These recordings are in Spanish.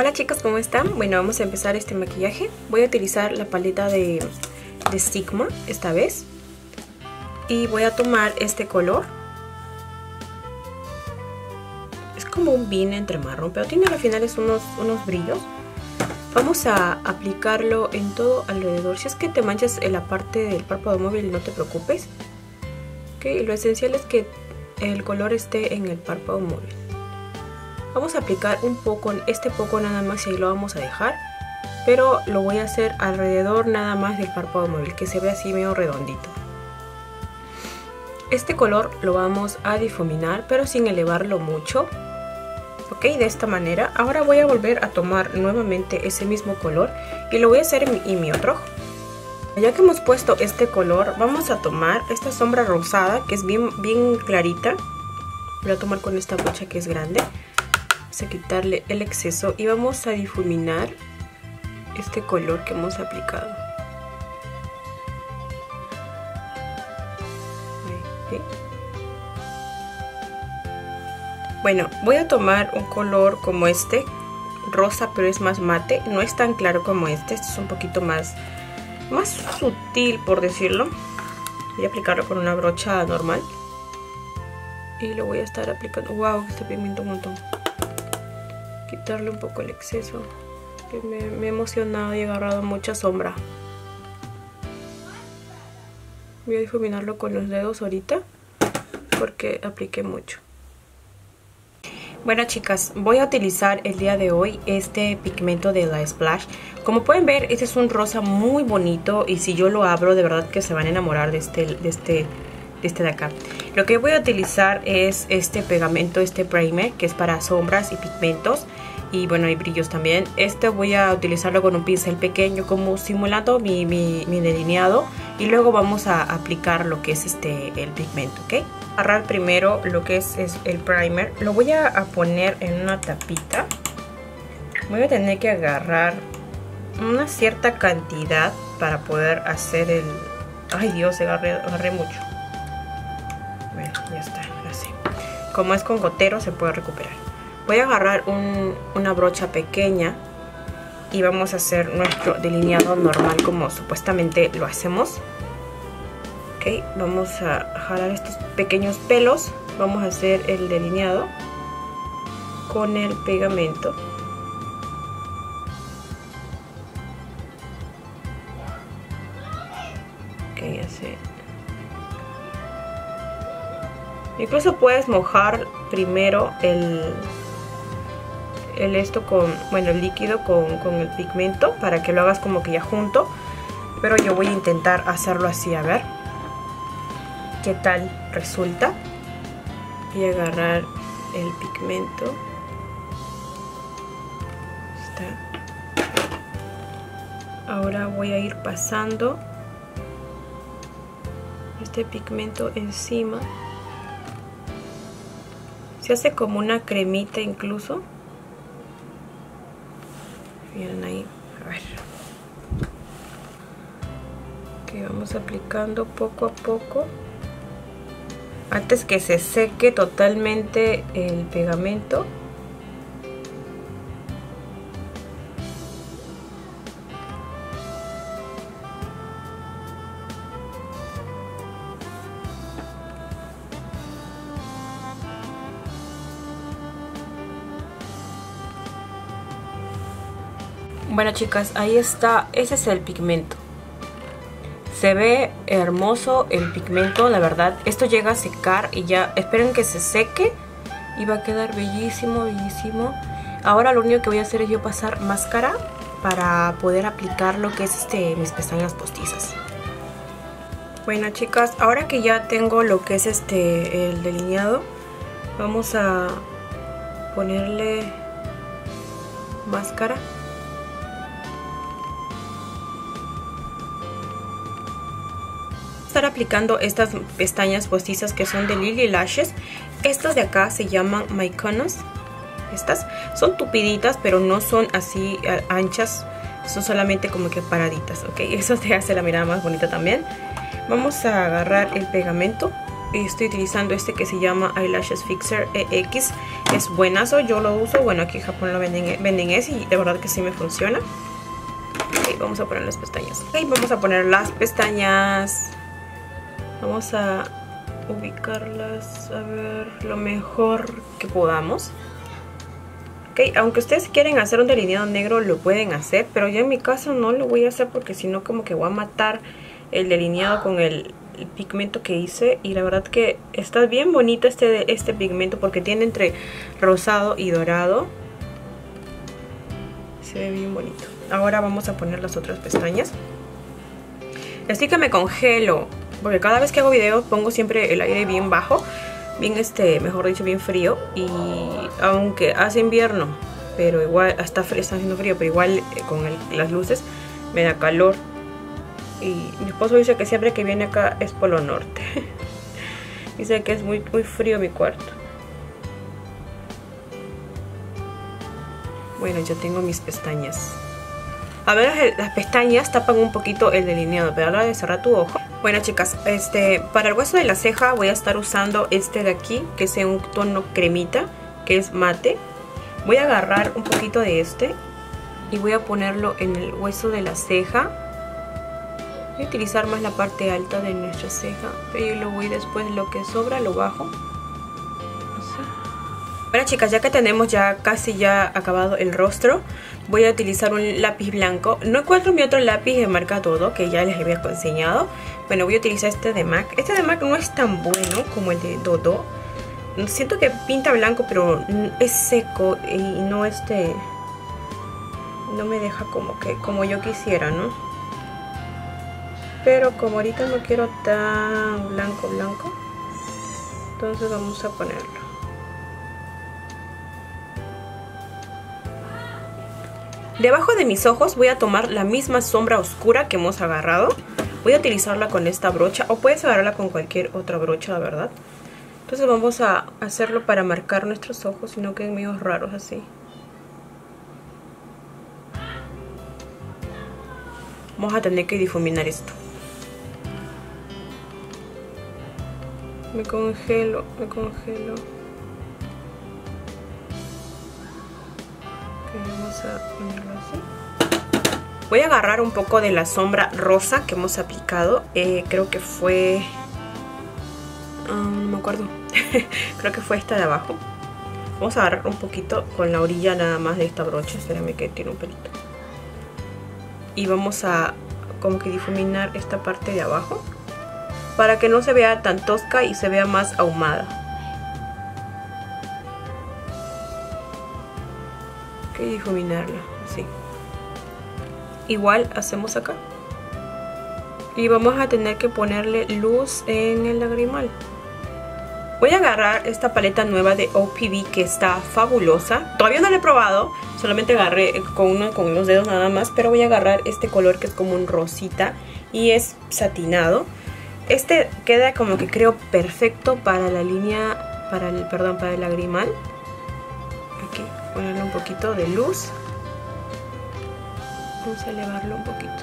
Hola chicas, ¿cómo están? Bueno, vamos a empezar este maquillaje. Voy a utilizar la paleta de, de Sigma esta vez. Y voy a tomar este color. Es como un bean entre marrón, pero tiene al final unos, unos brillos. Vamos a aplicarlo en todo alrededor. Si es que te manchas en la parte del párpado móvil, no te preocupes. Okay, lo esencial es que el color esté en el párpado móvil. Vamos a aplicar un poco, este poco nada más y ahí lo vamos a dejar. Pero lo voy a hacer alrededor nada más del párpado móvil, que se ve así medio redondito. Este color lo vamos a difuminar, pero sin elevarlo mucho. Ok, de esta manera. Ahora voy a volver a tomar nuevamente ese mismo color y lo voy a hacer en mi, en mi otro. Ya que hemos puesto este color, vamos a tomar esta sombra rosada, que es bien, bien clarita. Voy a tomar con esta brocha que es grande a quitarle el exceso y vamos a difuminar este color que hemos aplicado. Bueno, voy a tomar un color como este, rosa pero es más mate, no es tan claro como este, este es un poquito más, más sutil por decirlo. Voy a aplicarlo con una brocha normal y lo voy a estar aplicando. ¡Wow! Este pigmento un montón quitarle un poco el exceso que me, he emocionado y he agarrado mucha sombra voy a difuminarlo con los dedos ahorita porque apliqué mucho bueno chicas, voy a utilizar el día de hoy este pigmento de la Splash. Como pueden ver, este es un rosa muy bonito y si yo lo abro de verdad que se van a enamorar de este, de este, este de acá. Lo que voy a utilizar es este pegamento, este primer, que es para sombras y pigmentos y bueno hay brillos también. Este voy a utilizarlo con un pincel pequeño como simulando mi, mi, delineado y luego vamos a aplicar lo que es este el pigmento ok agarrar primero lo que es, es el primer. Lo voy a, poner en una tapita. Voy a tener que agarrar una cierta cantidad para poder hacer el ay dios agarré, agarré mucho ya está así. Como es con gotero se puede recuperar. Voy a agarrar una brocha pequeña y vamos a hacer nuestro delineado normal como supuestamente lo hacemos. Ok, vamos a jalar estos pequeños pelos. Vamos a hacer el delineado con el pegamento incluso puedes mojar primero el el esto con, bueno, el líquido con, el pigmento para que lo hagas como que ya junto. Pero yo voy a intentar hacerlo así, a ver qué tal resulta. Y agarrar el pigmento. Ahora voy a ir pasando este pigmento encima. Se hace como una cremita incluso. Miren ahí a ver. Que vamos aplicando poco a poco. Antes que se seque totalmente el pegamento Bueno chicas, ahí está, ese es el pigmento. Se ve hermoso el pigmento, la verdad. Esto llega a secar y ya, esperen que se seque y va a quedar bellísimo, bellísimo. Ahora lo único que voy a hacer es yo pasar máscara para poder aplicar lo que es este mis pestañas postizas. Bueno chicas, ahora que ya tengo lo que es este el delineado, vamos a ponerle máscara. Aplicando estas pestañas postizas que son de Lily Lashes. Estas de acá se llaman Mykonos. Estas son tupiditas, pero no son así anchas. Son solamente como que paraditas, ¿ok? Eso te hace la mirada más bonita también. Vamos a agarrar el pegamento estoy utilizando este que se llama Eyelashes Fixer EX. Es buenazo, yo lo uso. Bueno, aquí en Japón lo venden, venden ese y de verdad que sí me funciona. Ok, vamos a poner las pestañas. Ok, vamos a poner las pestañas. Vamos a ubicarlas, a ver, lo mejor que podamos. Ok, aunque ustedes quieren hacer un delineado negro, lo pueden hacer. Pero yo en mi caso no lo voy a hacer porque si no como que voy a matar el delineado con el, pigmento que hice. Y la verdad que está bien bonito este, este pigmento porque tiene entre rosado y dorado. Se ve bien bonito. Ahora vamos a poner las otras pestañas. Así que me congelo. Porque cada vez que hago video pongo siempre el aire bien bajo bien este, mejor dicho, bien frío y aunque hace invierno, pero igual está, está haciendo frío, pero igual eh, con las luces me da calor. Y mi esposo dice que siempre que viene acá es Polo Norte. dice que es muy, muy frío mi cuarto. Bueno, ya tengo mis pestañas. A ver, las pestañas tapan un poquito el delineado, pero a la hora de cerrar tu ojo. Bueno chicas, este, para el hueso de la ceja voy a estar usando este de aquí, que es un tono cremita, que es mate. Voy a agarrar un poquito de este y voy a ponerlo en el hueso de la ceja. Voy a utilizar más la parte alta de nuestra ceja, pero yo voy después, lo que sobra lo bajo. Bueno chicas, ya que tenemos ya casi ya acabado el rostro, voy a utilizar un lápiz blanco. No encuentro mi otro lápiz de marca Todo, que ya les había enseñado. Bueno, voy a utilizar este de MAC. Este de MAC no es tan bueno como el de Dodo. Siento que pinta blanco, pero es seco y no este... No me deja como que como yo quisiera, ¿no? Pero como ahorita no quiero tan blanco, blanco, entonces vamos a ponerlo. Debajo de mis ojos voy a tomar la misma sombra oscura que hemos agarrado. Voy a utilizarla con esta brocha o puedes agarrarla con cualquier otra brocha, la verdad. Entonces vamos a hacerlo para marcar nuestros ojos y no queden medio raros así. Vamos a tener que difuminar esto. Me congelo, me congelo. Voy a agarrar un poco de la sombra rosa que hemos aplicado. Eh, creo que fue... Ah, no me acuerdo. creo que fue esta de abajo. Vamos a agarrar un poquito con la orilla nada más de esta brocha. Espérame que tiene un pelito. Y vamos a como que difuminar esta parte de abajo. Para que no se vea tan tosca y se vea más ahumada. Que difuminarla, así. Igual hacemos acá. Y vamos a tener que ponerle luz en el lagrimal. Voy a agarrar esta paleta nueva de OPV que está fabulosa. Todavía no la he probado, solamente agarré con uno con los dedos nada más. Pero voy a agarrar este color que es como un rosita y es satinado. Este queda como que creo perfecto para la línea, para el, perdón, para el lagrimal ponerle un poquito de luz. Vamos a elevarlo un poquito.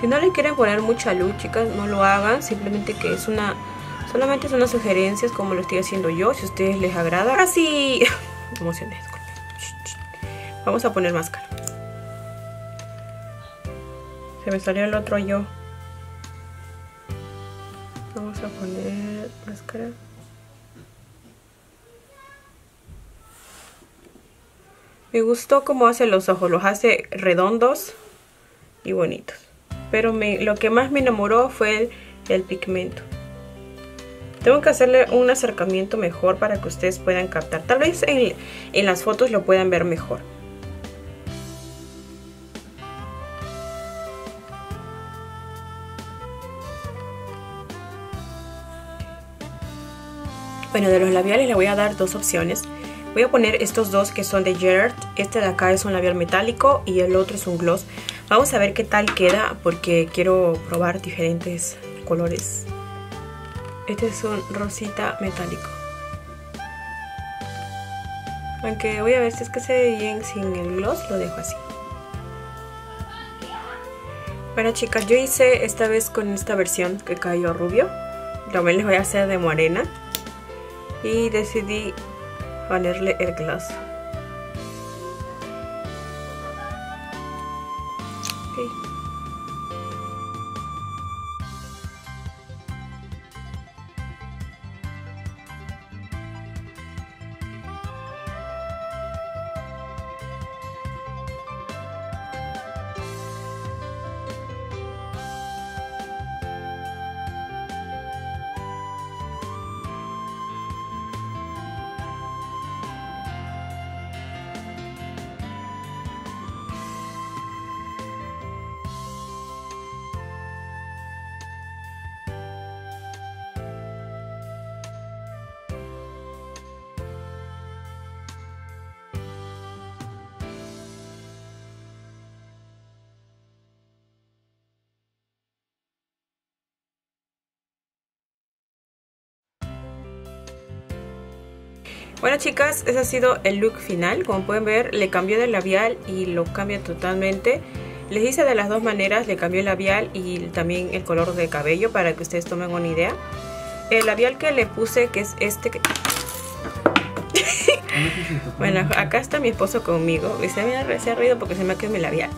Si no le quieren poner mucha luz, chicas, no lo hagan. Simplemente que es una... Solamente son unas sugerencias como lo estoy haciendo yo. Si a ustedes les agrada. Ahora sí... emocioné, Vamos a poner máscara. Se me salió el otro yo. A poner máscara. Me gustó cómo hace los ojos, los hace redondos y bonitos. Pero lo que más me enamoró fue el, pigmento. Tengo que hacerle un acercamiento mejor para que ustedes puedan captar. Tal vez en, en las fotos lo puedan ver mejor. Bueno, de los labiales le voy a dar dos opciones. Voy a poner estos dos que son de Gerard. Este de acá es un labial metálico y el otro es un gloss. Vamos a ver qué tal queda porque quiero probar diferentes colores. Este es un rosita metálico. Aunque voy a ver si es que se ve bien sin el gloss, lo dejo así. Bueno chicas, yo hice esta vez con esta versión que cayó rubio. También les voy a hacer de morena. Y decidí ponerle el gloss. Bueno chicas, ese ha sido el look final. Como pueden ver, le cambié de labial y lo cambia totalmente. Les hice de las dos maneras, le cambié el labial y también el color de cabello para que ustedes tomen una idea. El labial que le puse, que es este que... bueno, acá está mi esposo conmigo y se me ha ruido porque se me ha quedado mi labial.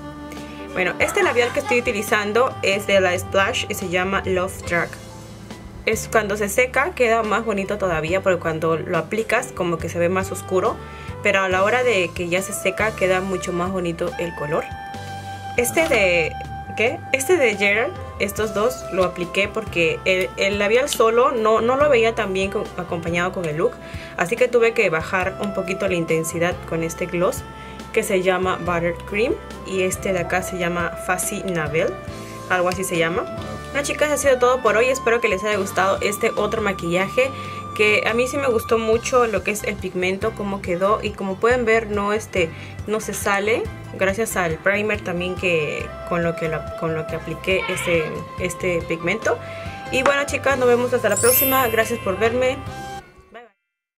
Bueno, este labial que estoy utilizando es de la Splash y se llama Love Track es cuando se seca queda más bonito todavía porque cuando lo aplicas como que se ve más oscuro pero a la hora de que ya se seca queda mucho más bonito el color este de ¿qué? este de Gerald estos dos lo apliqué porque el, labial solo no, no lo veía tan bien acompañado con el look así que tuve que bajar un poquito la intensidad con este gloss que se llama Butter Cream y este de acá se llama Fassi Navel algo así se llama bueno chicas, ha sido todo por hoy. Espero que les haya gustado este otro maquillaje que a mí sí me gustó mucho lo que es el pigmento, cómo quedó y como pueden ver no este no se sale gracias al primer también que con lo que con lo que apliqué este este pigmento. Y bueno chicas, nos vemos hasta la próxima. Gracias por verme.